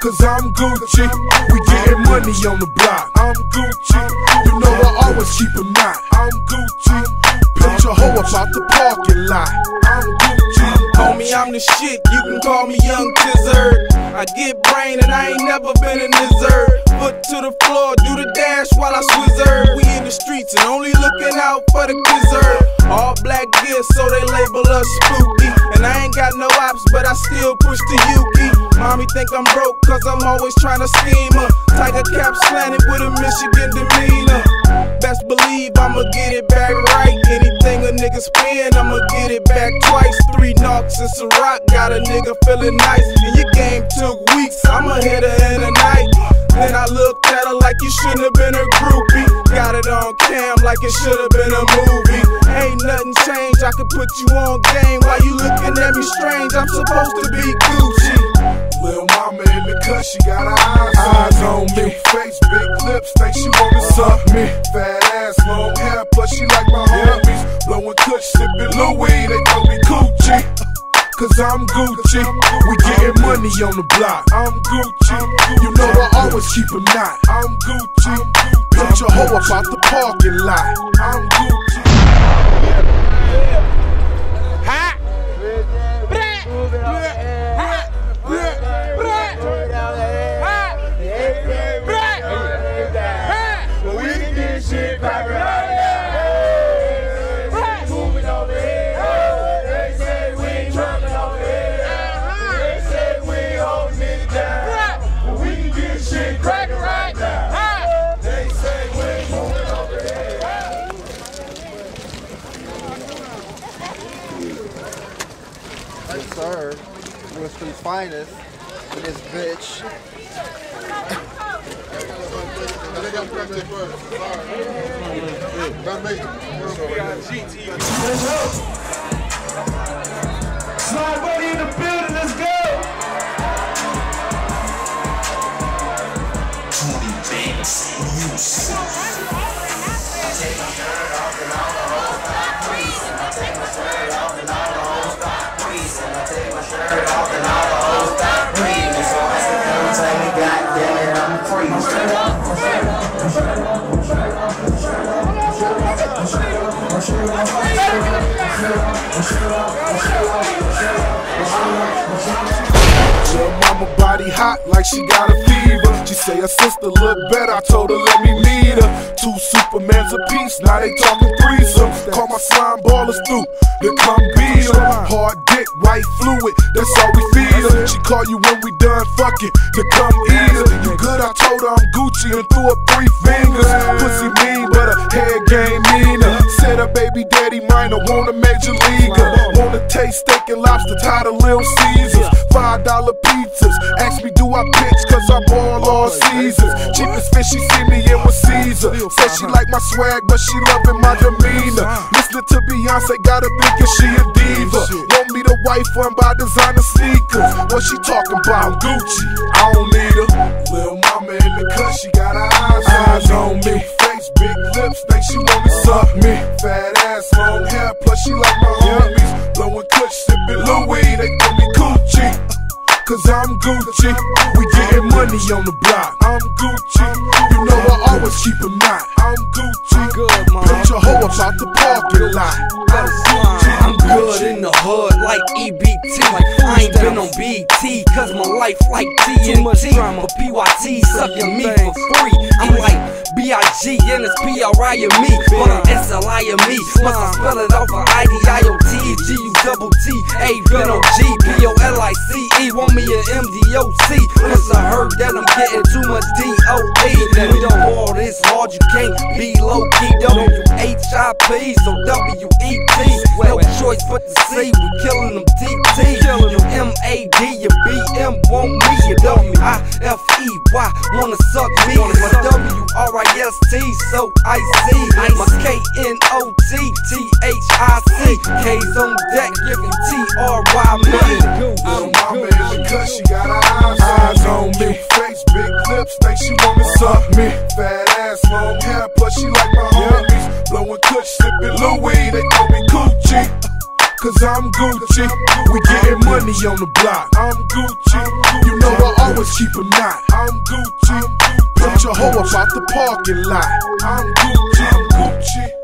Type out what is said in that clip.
Cause I'm Gucci. We getting money on the block. I'm Gucci. You know I always keep a knot. I'm Gucci. Pitch a hoe up out the parking lot. I'm Gucci. Homie, I'm the shit, you can call me Young Tizzard. I get brain and I ain't never been in dessert. Foot to the floor, do the dash while I swizzard. We in the streets and only looking out for the kizzard. All black gear, so they label us spooky. And I ain't got no ops, but I still push the Yuki. Mommy think I'm broke, cause I'm always trying to scheme her. Tiger cap slanted with a Michigan demeanor. Best believe I'ma get it back right. Anything a nigga spend, I'ma get it back twice. Three knocks and some rock, got a nigga feeling nice. And your game took weeks, I'ma hit her in the night. Then I looked at her like you shouldn't have been a groupie. Got it on cam like it should have been a movie. Ain't nothing changed, I could put you on game. Why you looking at me strange? I'm supposed to be Gucci. Lil' mama in the cut, she got her eyes, eyes on me. Face, big lips, think she wanna suck me. Fat ass, long hair, plus she like my homies. Blowing kush, sipping Louis, they call me Coochie. Cause I'm Gucci. We getting money on the block. I'm Gucci. You know I always keep a knot. I'm Gucci. Pitch a hoe up out the parking lot. I'm Gucci. Ha! Pre! Yes, sir. Winston's finest with this bitch. Slime Money in the building, let's go! Little mama body hot like she got a She say her sister look better. I told her let me meet her. Two Supermans apiece, now they talking threesome. Call my slime ballers through to come beat 'em. Hard dick, white fluid, that's all we feed her. She call you when we done fucking to come eat her. You good? I told her I'm Gucci and threw up three fingers. Pussy mean, but her head game meaner. Said her baby daddy minor, want a major leaguer. Taste steak and lobster, tied of Lil Caesars. Five dollar pizzas. Ask me, do I pitch? Cause I ball all seasons. Cheapest fish she see me in was Caesar. Said she like my swag, but she loving my demeanor. Listening to Beyonce, gotta thinking she a diva. Want me to wife her and buy designer sneakers. What she talking about? Gucci. I don't need her. Lil' mama in the cut, she got her eyes, eyes on me. Face, big lips, think she wanna suck me. Fat ass, long hair, plus she like my homies. Blowing kush, sipping Louis, they call me Coochie. Cause I'm Gucci. We getting money on the block. I'm Gucci. You know I always keep a knot. I'm Gucci. Good, mom. Pitch a hoe up out the parking lot. I'm good in the hood like EBT. I ain't been on BT, cause my life like TNT. But PYT sucking me for free. I'm like B.I.G. and it's P.R.I. in me. But I'm S.L.I. in me. Must I spell it off for I.D.I.O.T. G.U. double T. Want me an M.D.O.C. Must I heard that I'm getting too much D.O.E. We don't ball this hard, you can't be low key. W.H.I.P. So W.E.T. No choice but to see. We killing them T.T. You M.A.D. You B.M. want me. You W.I.F.E.Y. Wanna suck me. My W.R.I.S.T. So I see. My K.N.O.T. T.H.I.C. K's on deck giving T.R.Y. money. Cause she got her eyes, eyes on me. Face, big lips, think she wanna suck me. Fat ass, long hair, plus she like my homies. Blowing kush, sipping Louis, they call me Coochie cause I'm Gucci. We getting money on the block. I'm Gucci. You know I always keep a knot. I'm Gucci. Put your hoe up out the parking lot. I'm Gucci. I'm Gucci.